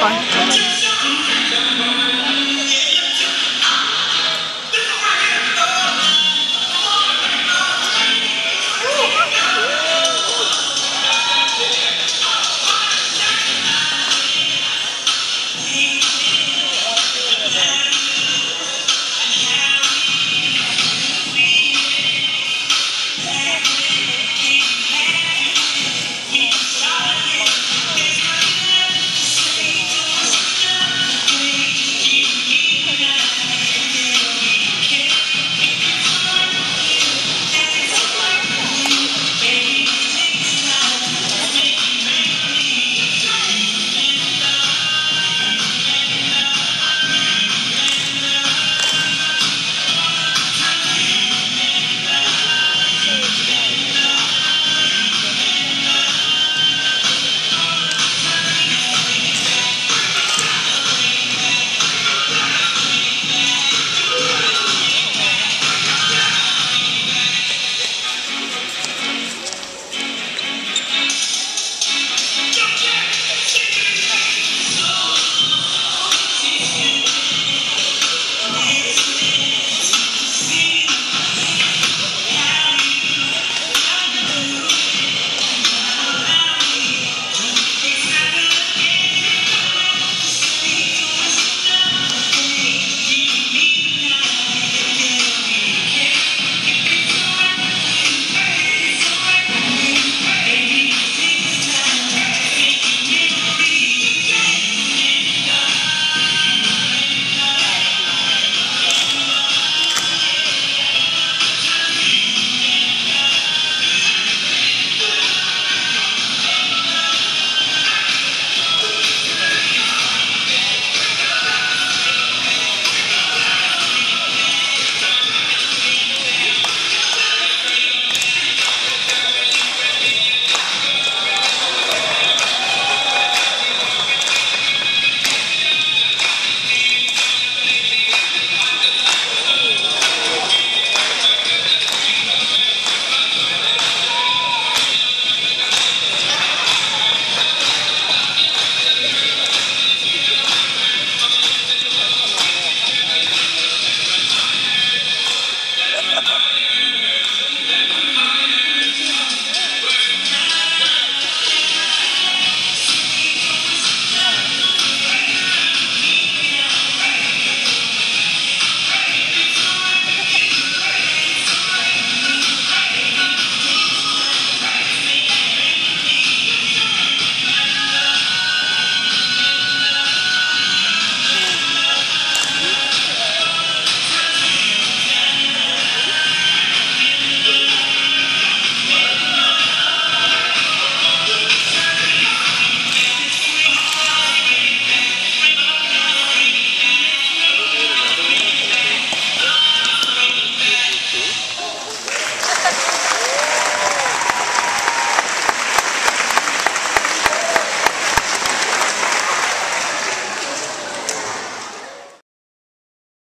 好